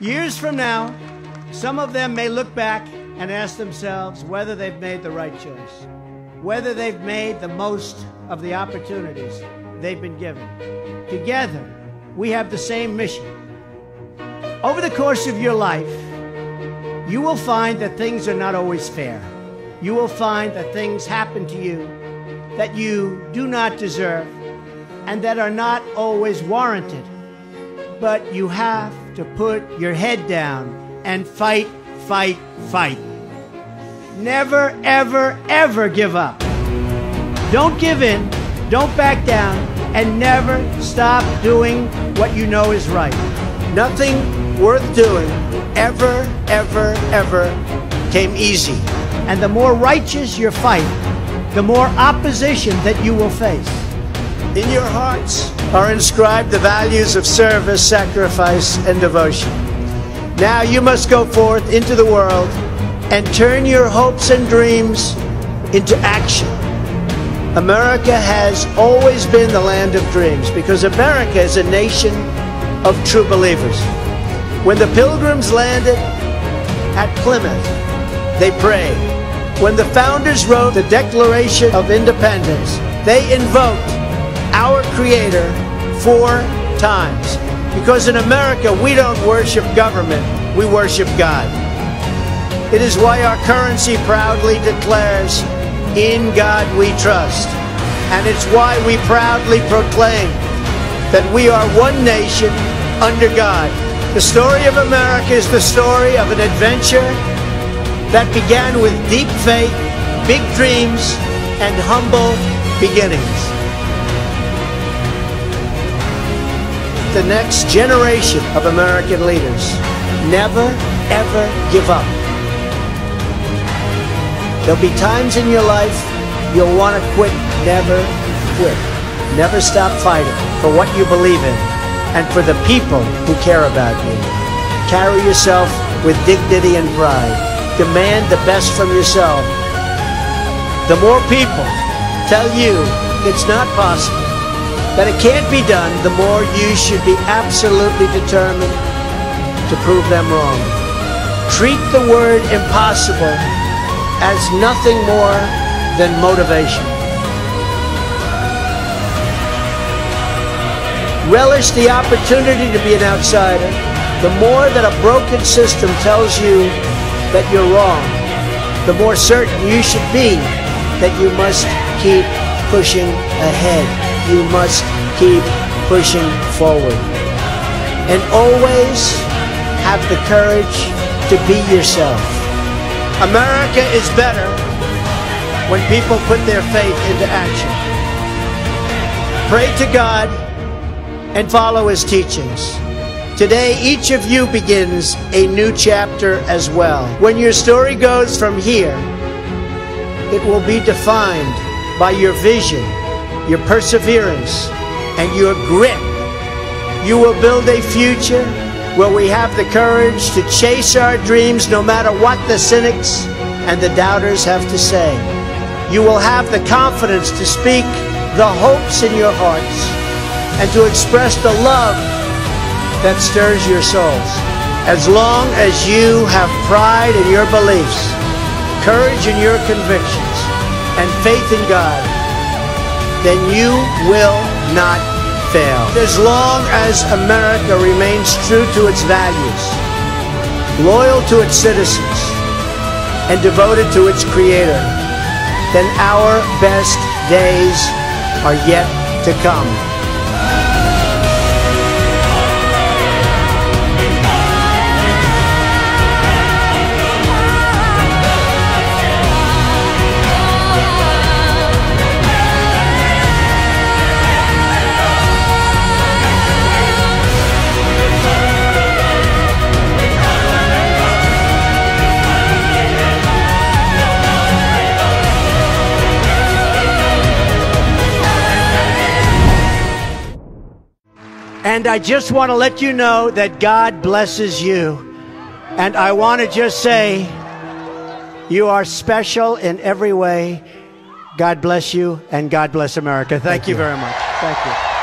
Years from now, some of them may look back and ask themselves whether they've made the right choice, whether they've made the most of the opportunities they've been given. Together, we have the same mission. Over the course of your life, you will find that things are not always fair. You will find that things happen to you that you do not deserve and that are not always warranted. But you have to put your head down and fight, fight, fight. Never, ever, ever give up. Don't give in, don't back down, and never stop doing what you know is right. Nothing worth doing ever, ever, ever came easy. And the more righteous your fight, the more opposition that you will face. In your hearts are inscribed the values of service, sacrifice, and devotion. Now you must go forth into the world and turn your hopes and dreams into action. America has always been the land of dreams because America is a nation of true believers. When the pilgrims landed at Plymouth, they prayed. When the founders wrote the Declaration of Independence, they invoked our Creator four times. Because in America, we don't worship government, we worship God. It is why our currency proudly declares, In God we trust. And it's why we proudly proclaim that we are one nation under God. The story of America is the story of an adventure that began with deep faith, big dreams, and humble beginnings. The next generation of American leaders never, ever give up. There'll be times in your life you'll want to quit. Never quit. Never stop fighting for what you believe in and for the people who care about you. Carry yourself with dignity and pride. Demand the best from yourself. The more people tell you it's not possible, that it can't be done, the more you should be absolutely determined to prove them wrong. Treat the word impossible as nothing more than motivation. Relish the opportunity to be an outsider. The more that a broken system tells you that you're wrong, the more certain you should be that you must keep pushing ahead. You must keep pushing forward. And always have the courage to be yourself. America is better when people put their faith into action. Pray to God and follow His teachings. Today, each of you begins a new chapter as well. When your story goes from here, it will be defined by your vision, your perseverance, and your grit. You will build a future where we have the courage to chase our dreams no matter what the cynics and the doubters have to say. You will have the confidence to speak the hopes in your hearts and to express the love that stirs your souls. As long as you have pride in your beliefs, courage in your convictions, and faith in God, then you will not fail. As long as America remains true to its values, loyal to its citizens, and devoted to its Creator, then our best days are yet to come. And I just want to let you know that God blesses you. And I want to just say, you are special in every way. God bless you and God bless America. Thank, Thank you you. very much. Thank you.